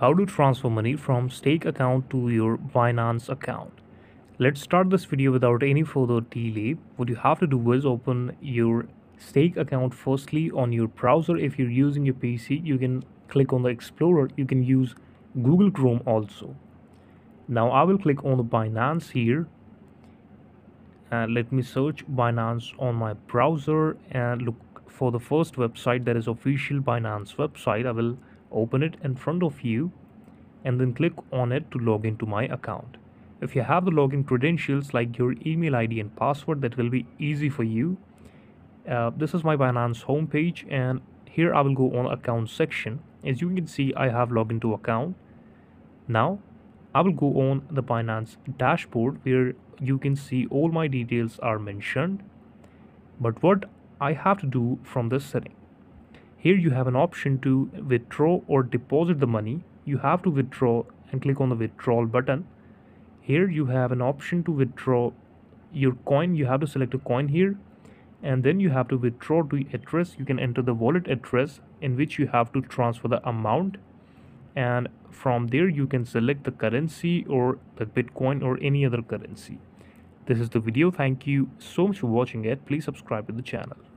how to transfer money from stake account to your binance account. Let's start this video without any further delay. What you have to do is open your stake account firstly on your browser. If you're using your pc you can click on the explorer. You can use google chrome also. Now i will click on the binance here. And let me search binance on my browser and look for the first website that is official binance website. I will open it in front of you and then click on it to log into my account. If you have the login credentials like your email ID and password that will be easy for you. Uh, this is my Binance homepage and here I will go on account section. As you can see I have logged into account. Now I will go on the Binance dashboard where you can see all my details are mentioned. But what I have to do from this setting here you have an option to withdraw or deposit the money. You have to withdraw and click on the withdrawal button. Here you have an option to withdraw your coin. You have to select a coin here and then you have to withdraw to address. You can enter the wallet address in which you have to transfer the amount and from there you can select the currency or the Bitcoin or any other currency. This is the video. Thank you so much for watching it. Please subscribe to the channel.